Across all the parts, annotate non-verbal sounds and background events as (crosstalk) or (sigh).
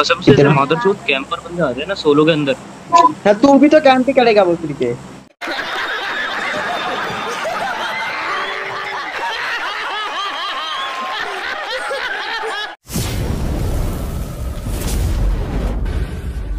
कसम से इधर मादरचोद कैंपर बंदे आ रहे हैं ना सोलो के अंदर। हाँ तू भी तो कैंप ही करेगा बोल के।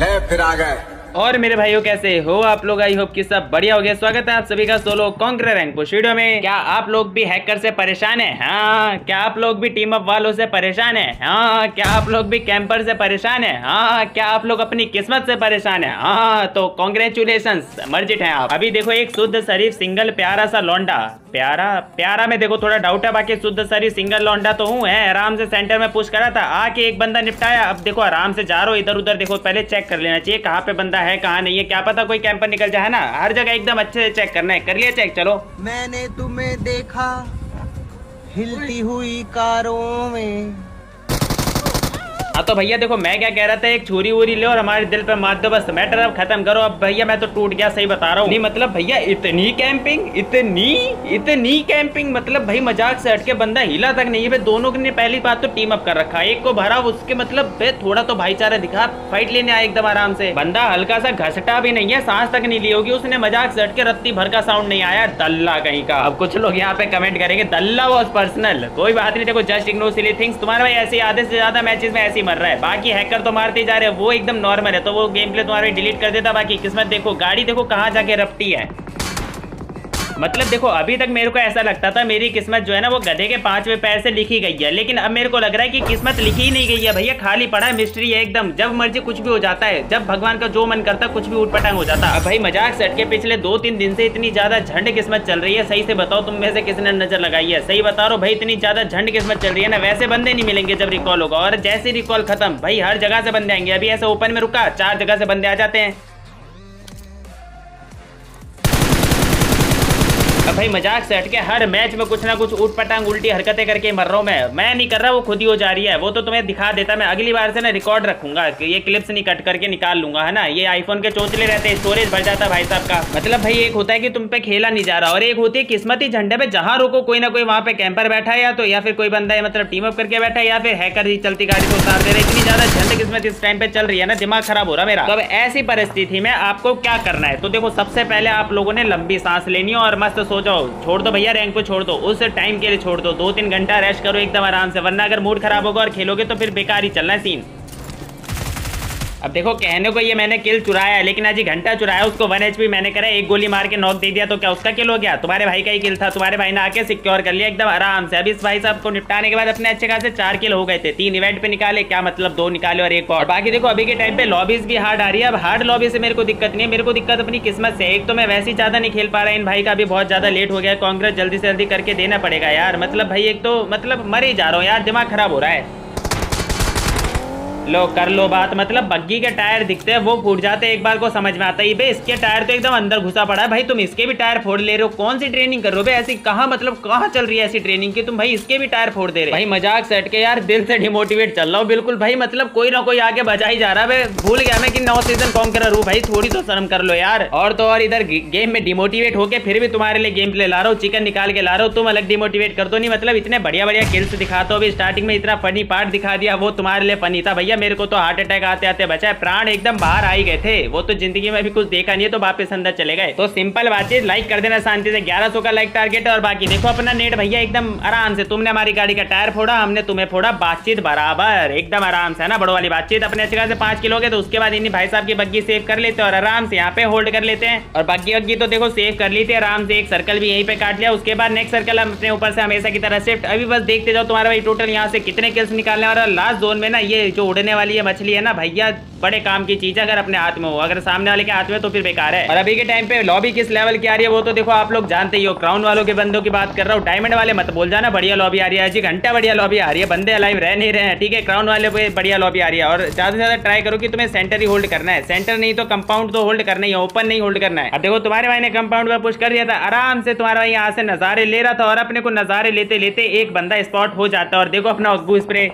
ले फिर आ गए। और मेरे भाइयों, कैसे हो आप लोग? आई होप कि सब बढ़िया हो गया। स्वागत है आप सभी का solo conquer rank push video में। क्या आप लोग भी हैकर से परेशान है? हाँ। क्या आप लोग भी टीम अप वालों से परेशान है? हाँ। क्या आप लोग भी कैंपर से परेशान है? हाँ। क्या आप लोग अपनी किस्मत से परेशान है? हाँ। तो कॉन्ग्रेचुलेशन मर्जिट हैं आप। अभी देखो, एक शुद्ध शरीफ सिंगल प्यारा सा लौंडा। प्यारा प्यारा में देखो, थोड़ा डाउट है, बाकी शुद्ध सारी सिंगल लौंडा तो हूँ, है। आराम से सेंटर में पुश करा था, आके एक बंदा निपटाया। अब देखो, आराम से जा रो इधर उधर देखो, पहले चेक कर लेना चाहिए, कहाँ पे बंदा है, कहाँ नहीं है, क्या पता कोई कैंपर निकल जाए ना? हर जगह एकदम अच्छे से चेक करना है। कर लिया चेक चलो। मैंने तुम्हें देखा, हिलती हुई कारों में। हाँ तो भैया देखो, मैं क्या कह रहा था, एक छुरी वुरी ले और हमारे दिल पे मार दो, बस मैटर अब खत्म करो। अब भैया, मैं तो टूट गया, सही बता रहा हूँ। नहीं मतलब भैया, इतनी कैंपिंग इतनी इतनी कैंपिंग मतलब भाई मज़ाक से हटके बंदा हिला तक नहीं है। दोनों ने पहली बात तो टीम अप कर रखा एक को भरा, उसके मतलब थोड़ा तो भाईचारा दिखा फाइट लेने आया एकदम आराम से। बंदा हल्का सा घसटा भी नहीं है, सांस तक नहीं ली होगी, उसने मज़ाक से हटके रत्ती भर का साउंड नहीं आया, दल्ला कहीं का। अब कुछ लोग यहाँ पे कमेंट करेंगे, दल्ला वॉज़ पर्सनल कोई बात नहीं, देखो जस्ट इग्नोर सिली थिंग्स तुम्हारे भाई, ऐसे आधे से ज़्यादा मैचेस में ऐसे ही मर रहा है। बाकी हैकर तो मारते जा रहे हैं। वो एकदम नॉर्मल है। तो वो गेम प्ले तुम्हारे डिलीट कर देता। बाकी किस्मत देखो, गाड़ी देखो कहाँ जाके रपटी है। मतलब देखो, अभी तक मेरे को ऐसा लगता था, मेरी किस्मत जो है ना, वो गधे के पांचवे पैर से लिखी गई है। लेकिन अब मेरे को लग रहा है कि किस्मत लिखी ही नहीं गई है। भैया, खाली पड़ा है मिस्ट्री है एकदम। जब मर्ज़ी कुछ भी हो जाता है, जब भगवान का जो मन करता कुछ भी उठपटांग हो जाता अब भाई, मज़ाक सेट के पिछले दो तीन दिन से इतनी ज़्यादा झंड किस्मत चल रही है। सही से बताओ, तुम में से किसने नज़र लगाई है? सही बता रहा भाई, इतनी ज़्यादा झंड किस्मत चल रही है ना, वैसे बंदे नहीं मिलेंगे जब रिकॉल होगा। और जैसे रिकॉल खत्म, भाई, हर जगह से बंदे आएँगे। अभी ऐसे ओपन में रुका, चार जगह से बंदे आ जाते हैं। भाई मज़ाक से हटके हर मैच में कुछ ना कुछ उठ पटांग, उल्टी हरकतें करके मर रहा हूँ मैं। मैं नहीं कर रहा, वो खुद ही हो जा रही है। वो तो तुम्हें दिखा देता, मैं अगली बार से ना रिकॉर्ड रखूँगा। ये क्लिप्स नहीं कट करके निकाल लूँगा, है ना? ये आईफोन के चोचले रहते हैं स्टोरेज भर जाता भाई साहब का। मतलब भाई, एक होता है कि तुम पे खेला नहीं जा रहा, और एक होती है किस्मती झंडे पे जहाँ रुको, कोई ना कोई वहाँ पे कैंपर बैठा है या तो या फिर कोई बंदा है मतलब टीम अप करके बैठा है, या फिर हैकर ही चलती गाड़ी को उतार दे रहे इतनी ज़्यादा झंड किस्मत इस टाइम पे चल रही है ना, दिमाग खराब हो रहा मेरा। तो अब ऐसी परिस्थिति में आपको क्या करना है? तो देखो, सबसे पहले आप लोगों ने लंबी सांस लेनी है और मस्त जाओ, छोड़ दो भैया रैंक को छोड़ दो। उस टाइम के लिए छोड़ दो। दो तीन घंटा रेस्ट करो एकदम आराम से, वरना अगर मूड खराब होगा और खेलोगे तो फिर बेकार ही चलना है सीन अब देखो, कहने को ये मैंने किल चुराया है, लेकिन आज घंटा चुराया, उसको वन एच मैंने करा, एक गोली मार के नॉक दे दिया तो क्या उसका किल हो गया? तुम्हारे भाई का ही किल था, तुम्हारे भाई ने आके सिक्योर कर लिया एकदम आराम से। अभी इस भाई साहब को निपटाने के बाद अपने अच्छे खासे चार किल हो गए थे, तीन इवेंट पे निकाले, क्या मतलब दो निकाले और एक और। बाकी देखो, अभी के टाइम पे लॉबीज भी हार्ड आ रही है, अब हार्ड लॉबी से मेरे को दिक्कत नहीं है, मेरे को दिक्कत अपनी किस्मत से एक तो मैं वैसे ही ज़्यादा नहीं खेल पा रहा, इन भाई का भी बहुत ज़्यादा लेट हो गया कांग्रेस जल्दी से जल्दी करके देना पड़ेगा यार। मतलब भाई, एक तो मतलब मर ही जा रहा हूँ यार, दिमाग खराब हो रहा है। लो, कर लो बात। मतलब बग्गी के टायर दिखते हैं, वो फूट जाते हैं, एक बार को समझ में आता है। बे इसके टायर तो एकदम अंदर घुसा पड़ा है। भाई, तुम इसके भी टायर फोड़ ले रहे हो, कौन सी ट्रेनिंग कर रहे हो? भाई ऐसी कहाँ मतलब कहाँ चल रही है ऐसी ट्रेनिंग की? तुम भाई, इसके भी टायर फोड़ दे रहे भाई, मज़ाक सेट के यार, दिल से डिमोटिवेट चल रहा हूँ, बिल्कुल भाई मतलब कोई ना कोई आगे बजा ही जा रहा है। भूल गया मैं कि नौ सीज़न कॉम कर हूँ भाई, थोड़ी तो शर्म कर लो यार। और तो और इधर गेम में डिमोटिवेट होकर फिर भी तुम्हारे लिए गेम प्ले ला रहा हूँ चिकन निकाल के ला रहा हूँ, तुम अलग डिमोटिवेट कर दो। नहीं मतलब इतने बढ़िया बढ़िया किल्स दिखाते हो, अभी स्टार्टिंग में इतना फनी पार्ट दिखा दिया, वो तुम्हारे लिए फनी था, भैया। मेरे को तो हार्ट अटैक आते आते बचा प्राण एकदम बाहर आ ही गए थे। वो तो ज़िंदगी में भी कुछ देखा नहीं है तो वापस अंदर चले गए। तो सिंपल बात है लाइक कर देना शांति से। ग्यारह का लाइक टारगेट और बाकी देखो अपना नेट भैया एकदम आराम से। तुमने हमारी गाड़ी का टायर फोड़ा, हमने तुम्हें फोड़ा, बातचीत बराबर, एकदम आराम से, है ना? बड़ो वाली बातचीत। अपने अच्छे से पाँच किलो के तो उसके बाद इन्हीं भाई साहब की बग्गी सेव कर लेते और आराम से यहाँ पे होल्ड कर लेते हैं। और बग्गी वग्गी तो देखो सेव कर ली थी, आराम से एक सर्कल भी यहीं पे काट लिया। उसके बाद नेक्स्ट सर्कल हम अपने ऊपर से हमेशा की तरह शिफ्ट अभी बस देखते जाओ तुम्हारा भाई टोटल यहाँ से कितने किल्स निकालने वाला लास्ट जोन में ना ये जो उड़ने वाली है मछली है ना, भैया, बड़े काम की चीज़ है, अगर अपने हाथ में हो। अगर सामने वाले के हाथ में तो फिर बेकार है। और अभी के टाइम पे लॉबी किस लेवल की आ रही है, वो तो देखो आप लोग जानते ही हो क्राउन वालों के बंदों की बात कर रहा हूँ डायमंड वाले मत बोल जाना, बढ़िया लॉबी आ रही है जी घंटा बढ़िया लॉबी आ रही है, बंदे अलाइव रह नहीं रहे हैं, ठीक है क्राउन वाले पे बढ़िया लॉबी आ रही है। और ज़्यादा से ज़्यादा ट्राई करो कि तुम्हें सेंटर ही होल्ड करना है। सेंटर नहीं तो कंपाउंड तो होल्ड करना ही है ओपन नहीं होल्ड करना है। अब देखो, तुम्हारे भाई ने कंपाउंड पर पुश कर दिया था, आराम से तुम्हारा भाई यहाँ से नजारे ले रहा था और अपने को नजारे लेते लेते एक बंदा स्पॉट हो जाता है। और देखो अपना उगबू स्प्रे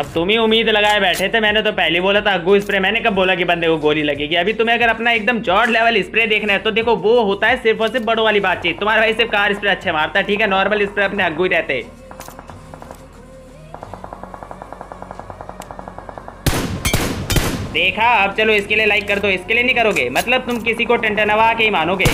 अब तुम ही उम्मीद लगाए बैठे थे, मैंने तो पहले बोला था, अग्गू स्प्रे मैंने कब बोला कि बंदे को गोली लगेगी? अभी तुम्हें अगर अपना एकदम जॉर्ड लेवल स्प्रे देखना है तो देखो वो होता है सिर्फ़ और सिर्फ़ बड़ों वाली बातचीत। तुम्हारे भाई सिर्फ़ कार स्प्रे अच्छे मारता है, ठीक है? नॉर्मल स्प्रे अपने अग्गू ही रहते। देखा? अब चलो इसके लिए लाइक कर दो। इसके लिए नहीं करोगे? मतलब तुम किसी को टंटनवा के ही मानोगे।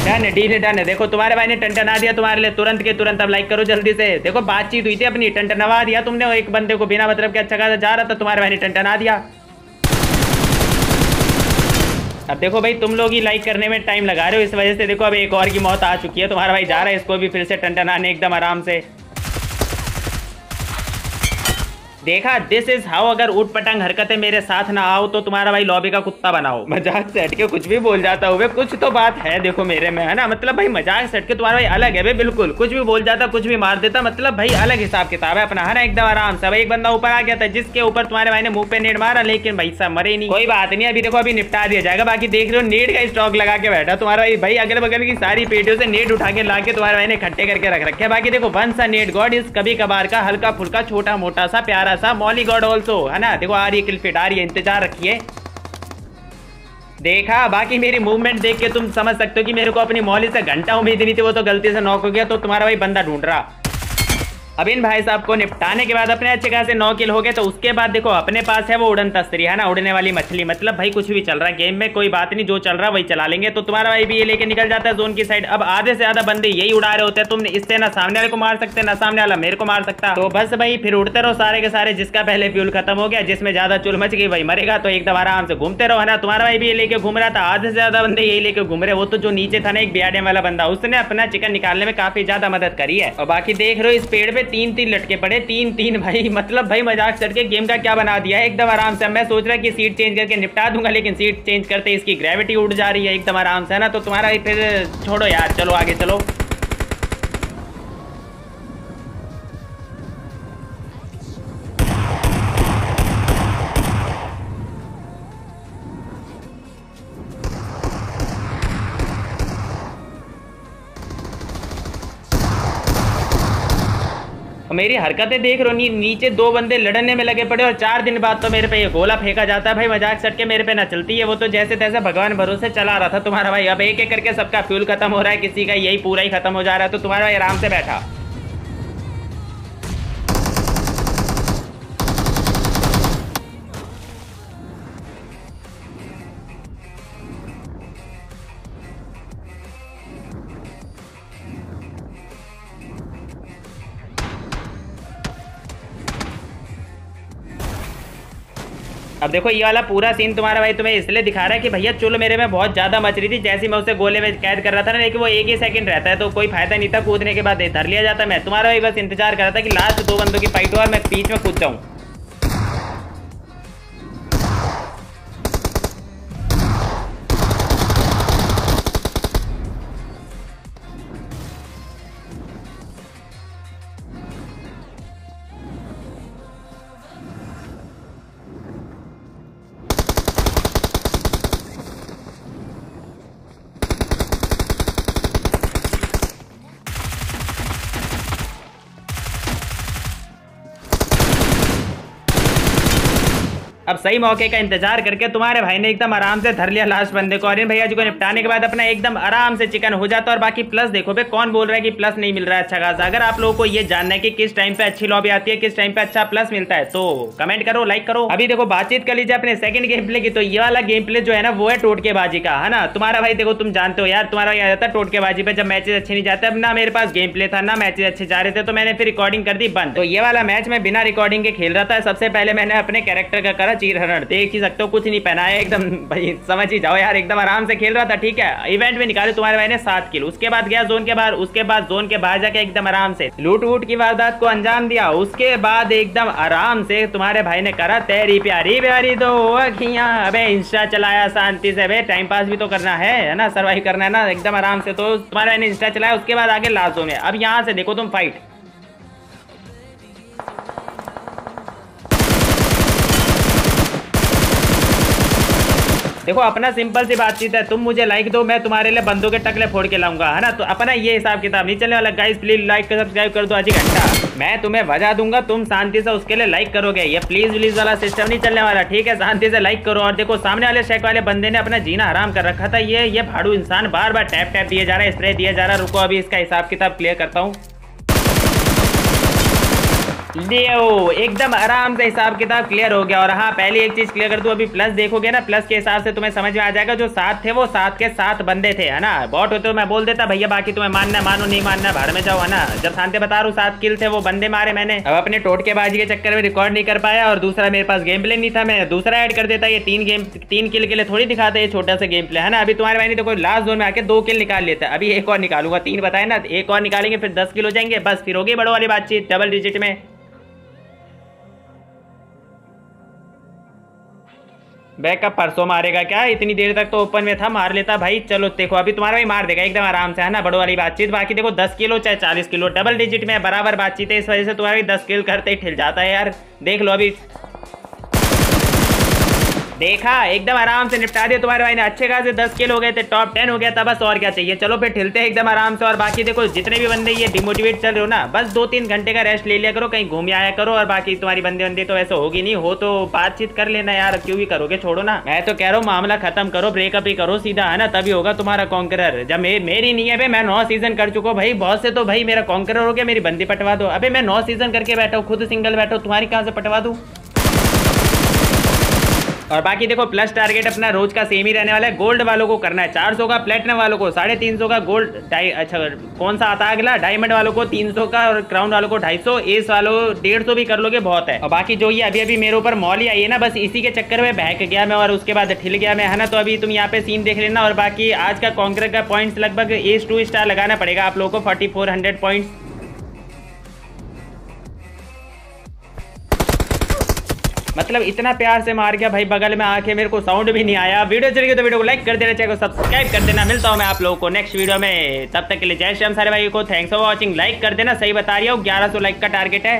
Done deal done. देखो, तुम्हारे भाई ने टंटना दिया, तुम्हारे लिए तुरंत के तुरंत। अब लाइक करो जल्दी से। देखो, बातचीत हुई थी अपनी टंटनवा दिया तुमने। एक बंदे को बिना मतलब के अच्छा खासा जा रहा था, तुम्हारे भाई ने टंटना दिया। अब देखो भाई, तुम लोग ही लाइक करने में टाइम लगा रहे हो। इस वजह से देखो, अब एक और की मौत आ चुकी है। तुम्हारा भाई जा रहा है, इसको भी फिर से टंटनाने एकदम आराम से। देखा दिस इज़ हाउ अगर उठ पटांग हरकतें मेरे साथ ना आओ तो तुम्हारा भाई लॉबी का कुत्ता बनाओ। मज़ाक से हटके कुछ भी बोल जाता हूँ कुछ तो बात है देखो मेरे में, है ना? मतलब भाई मज़ाक से हटके तुम्हारा भाई अलग है भाई, बिल्कुल। कुछ भी बोल जाता, कुछ भी मार देता मतलब भाई अलग हिसाब किताब है अपना, है ना? एकदम आराम से। भाई एक बंदा ऊपर आ गया था, जिसके ऊपर तुम्हारे भाई ने मुँह पे नेट मारा, लेकिन भाई सब मरे नहीं। कोई बात नहीं, अभी देखो, अभी निपटा दिया जाएगा। बाकी देख रहे हो, नेट का स्टॉक लगा के बैठा तुम्हारा भाई। भाई अगल बगल की सारी पेटियों से नेट उठा के ला के तुम्हारे भाई ने इकट्ठे करके रख रखे बाकी देखो वन सा नेट गॉड इस कभी कभार का हल्का फुल्का छोटा मोटा सा प्यारा सा मॉली गॉड ऑल्सो है ना? देखो, आ रही है किलफिट आ रही है, इंतज़ार रखिए। देखा, बाकी मेरी मूवमेंट देख के तुम समझ सकते हो कि मेरे को अपनी मॉली से घंटा उम्मीद नहीं थी, वो तो गलती से नॉक हो गया तो तुम्हारा भाई बंदा ढूंढ रहा। अब इन भाई साहब को निपटाने के बाद अपने अच्छे खासे नौ किल हो गए तो उसके बाद देखो, अपने पास है वो उड़न तस्तरी है ना? उड़ने वाली मछली। मतलब भाई, कुछ भी चल रहा है गेम में कोई बात नहीं, जो चल रहा है, वही चला लेंगे। तो तुम्हारा भाई भी ये लेके निकल जाता है जोन की साइड अब आधे से ज़्यादा बंदे यही उड़ा रहे होते हैं तुम इससे ना सामने वाले को मार सकते, ना सामने वाला मेरे को मार सकता। तो बस भाई, फिर उड़ते रहो सारे के सारे, जिसका पहले फ्यूल खत्म हो गया, जिसमें ज़्यादा चुल मच गई भाई मरेगा। तो एक एकदम आराम से घूमते रहो, है ना? तुम्हारा भाई भी ये लेके घूम रहा था, आधे से ज़्यादा बंदे यही लेके घूम रहे वो तो जो नीचे था ना, एक बियाडे वाला बंदा, उसने अपना चिकन निकालने में काफ़ी ज़्यादा मदद करी है। और बाकी देख रहे हो, इस पेड़ पे तीन तीन लटके पड़े तीन तीन (laughs) भाई मतलब भाई मज़ाक चढ़ के गेम का क्या बना दिया है? एकदम आराम से। मैं सोच रहा कि सीट चेंज करके निपटा दूँगा, लेकिन सीट चेंज करते इसकी ग्रेविटी उड़ जा रही है, एकदम आराम से ना? तो तुम्हारा फिर छोड़ो यार, चलो आगे चलो। और मेरी हरकतें देख रहे हो नी, नीचे दो बंदे लड़ने में लगे पड़े और चार दिन बाद तो मेरे पे ये गोला फेंका जाता है। भाई मज़ाक सट के मेरे पे ना चलती है वो तो जैसे तैसे भगवान भरोसे चला रहा था तुम्हारा भाई। अब एक एक करके सबका फ्यूल खत्म हो रहा है किसी का यही पूरा ही खत्म हो जा रहा है तो तुम्हारा भाई आराम से बैठा। अब देखो, ये वाला पूरा सीन तुम्हारा भाई तुम्हें इसलिए दिखा रहा है कि भैया चुल मेरे में बहुत ज़्यादा मच रही थी, जैसे मैं उसे गोले में कैद कर रहा था ना, लेकिन वो एक ही सेकंड रहता है तो कोई फ़ायदा नहीं था, कूदने के बाद धर लिया जाता मैं तुम्हारा भाई बस इंतज़ार कर रहा था कि लास्ट दो बंदों की फाइट हो और मैं बीच में कूद जाऊँ। अब सही मौके का इंतज़ार करके तुम्हारे भाई ने एकदम आराम से धर लिया लास्ट बंदे को। और इन भैया जी को निपटाने के बाद अपना एकदम आराम से चिकन हो जाता है और बाकी प्लस देखो भाई कौन बोल रहा है कि प्लस नहीं मिल रहा है अच्छा खासा। अगर आप लोगों को ये जानना है कि किस टाइम पे अच्छी लॉबी आती है, किस टाइम पे अच्छा प्लस मिलता है तो कमेंट करो लाइक करो। अभी देखो बातचीत कर लीजिए अपने सेकंड गेम प्ले की तो ये वाला गेम प्ले जो है ना, वो है टोटकेबाजी का, है ना? तुम्हारा भाई देखो, तुम जानते हो यार, तुम्हारा भाई आ जाता है पे, जब मैचेस अच्छे नहीं जाते, अब ना मेरे पास गेम प्ले था, ना मैचेस अच्छे जा रहे थे तो मैंने फिर रिकॉर्डिंग कर दी, बंद। तो ये वाला मैच मैं बिना रिकॉर्डिंग के खेल रहा था, सबसे पहले मैंने अपने कैरेक्टर का करा चीर हरण देख ही सकते हो, कुछ नहीं पहना है एकदम भाई, समझ ही जाओ यार, एकदम आराम से खेल रहा था, ठीक है। इवेंट में निकाले तुम्हारे भाई ने सात किल, उसके बाद गया जोन के बाहर, उसके बाद जोन के बाहर जाके एकदम आराम से लूट वूट की वारदात को अंजाम दिया, उसके बाद एकदम आराम से तुम्हारे भाई ने करा तेरी प्यारी प्यारी दो अबे इंस्टा चलाया, शांति से, अबे टाइम पास भी तो करना है है ना सर्वाइव करना है ना, एकदम आराम से तो तुम्हारे भाई ने इंस्टा चलाया, उसके बाद आगे लास्ट जोन में। अब यहाँ से देखो तुम फाइट देखो, अपना सिंपल सी बातचीत है। तुम मुझे लाइक दो, मैं तुम्हारे लिए बंदों के टकले फोड़ के लाऊँगा, है ना? तो अपना ये हिसाब किताब नहीं चलने वाला। गाइस प्लीज़ लाइक कर सब्सक्राइब कर दो आज घंटा। मैं तुम्हें वजह दूँगा, तुम शांति से उसके लिए लाइक करोगे। ये प्लीज़ व्लीज वाला सिस्टम नहीं चलने वाला, ठीक है? शांति से लाइक करो। और देखो, सामने वाले शेक वाले बंदे ने अपना जीना हराम कर रखा था। ये ये भाड़ू इंसान बार बार टैप टैप दिए जा रहा है स्प्रे दिया जा रहा है। रुको, अभी इसका हिसाब किताब क्लियर करता हूँ। लियो एकदम आराम से हिसाब किताब क्लियर हो गया। और हाँ पहले एक चीज़ क्लियर कर दूँ, अभी प्लस देखोगे ना प्लस के हिसाब से तुम्हें समझ में आ जाएगा, जो सात थे वो सात के सात बंदे थे, है ना? बॉट होते तो मैं बोल देता, भैया, बाकी तुम्हें मानना मानो, नहीं मानना, भाड़ में जाओ, है ना? जब शांति बता हूँ, सात किल थे, वो बंदे मारे मैंने। अब अपने टोटकेबाजी के चक्कर में रिकॉर्ड नहीं कर पाया, और दूसरा मेरे पास गेम प्ले नहीं था मैं दूसरा ऐड कर देता, ये तीन गेम तीन किल के लिए थोड़ी दिखाते ये छोटा सा गेम प्ले है ना? अभी तुम्हारे भाई ने तो कोई लास्ट जोन में आके दो किल निकाल लेता है। अभी एक और निकालूँगा, तीन बताए ना, एक और निकालेंगे, फिर दस किल हो जाएँगे, बस फिर होगी बड़ो वाली बातचीत डबल डिजिट में। बैकअप परसों मारेगा क्या? इतनी देर तक तो ओपन में था, मार लेता भाई। चलो, देखो, अभी तुम्हारा भाई मार देगा, एकदम आराम से, है ना? बड़ो वाली बातचीत। बाकी देखो, दस किलो चाहे चालीस किलो डबल डिजिट में बराबर बातचीत है, इस वजह से तुम्हारा भी दस किल करते ही ठिल जाता है यार। देख लो अभी। देखा, एकदम आराम से निपटा दिया। तुम्हारे भाई ने अच्छे खासे दस किल हो गए थे टॉप टेन हो गया था, बस और क्या चाहिए। चलो फिर ठिलते हैं एकदम आराम से। और बाकी देखो, जितने भी बंदे ये डिमोटिवेट चल रहे हो ना, बस दो तीन घंटे का रेस्ट ले लिया करो, कहीं घूम आया करो। और बाकी तुम्हारी बंदे बंदे तो ऐसे होगी नहीं। हो तो बातचीत कर लेना यार, क्यों भी करोगे, छोड़ो ना। मैं तो कह रहा हूँ, मामला खत्म करो ब्रेकअप ही करो, सीधा, है ना? तभी होगा तुम्हारा कॉन्करर जब मेरी नहीं है भाई मैं नौ सीज़न कर चुका हूँ। भाई बहुत से तो भाई मेरा कॉन्करर हो गया, मेरी बंदी पटवा दो। अबे मैं नौ सीज़न करके बैठा खुद सिंगल बैठा तुम्हारी कहाँ से पटवा दूँ? और बाकी देखो प्लस टारगेट अपना रोज का सेम ही रहने वाला है। गोल्ड वालों को करना है। 400 का प्लेटिनम वालों को, साढ़े तीन सौ का गोल्ड अच्छा कौन सा आता है अगला? डायमंड वालों को 300 का और क्राउन वालों को 250 एस वालों डेढ़ सौ भी कर लोगे, बहुत है। और बाकी जो ये अभी अभी मेरे ऊपर मॉल ही आई है ना, बस इसी के चक्कर में बहक गया मैं और उसके बाद ठिल गया मैं, है ना? तो अभी तुम यहाँ पे सीन देख लेना और बाकी आज का कॉन्कर का पॉइंट्स लगभग एस टू स्टार लगाना पड़ेगा आप लोगों को फोर्टी फोर हंड्रेड पॉइंट्स मतलब इतना प्यार से मार गया भाई, बगल में आके मेरे को साउंड भी नहीं आया। वीडियो चलिए तो वीडियो को लाइक कर देना चाहिए सब्सक्राइब कर देना। मिलता हूँ मैं आप लोगों को नेक्स्ट वीडियो में। तब तक के लिए जय श्याम सारे भाई को। थैंक्स फॉर वॉचिंग लाइक कर देना, सही बता रही हूँ, ग्यारह लाइक का टारगेट है।